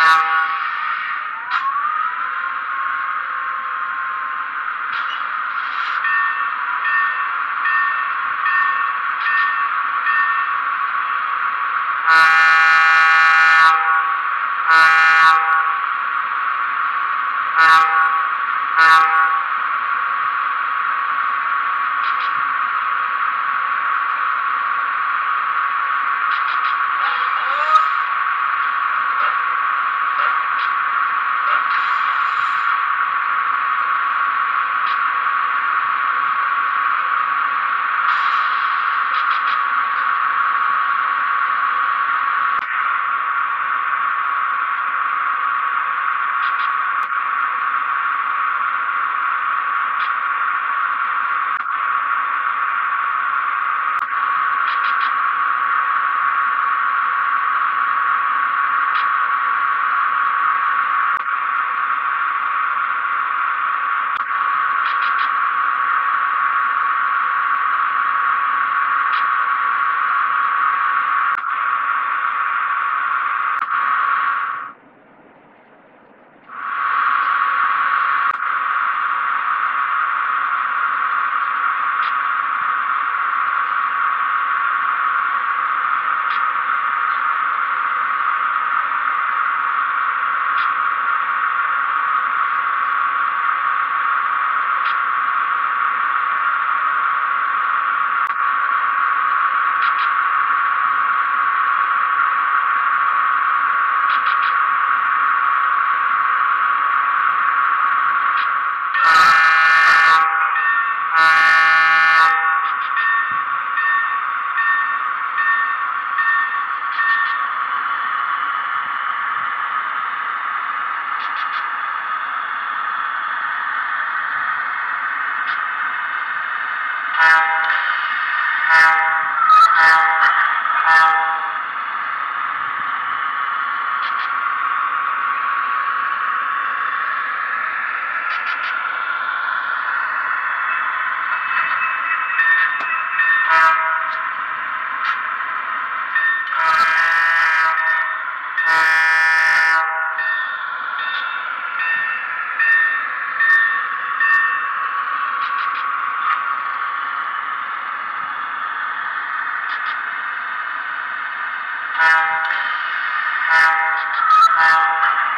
you. Thank you. Thank you.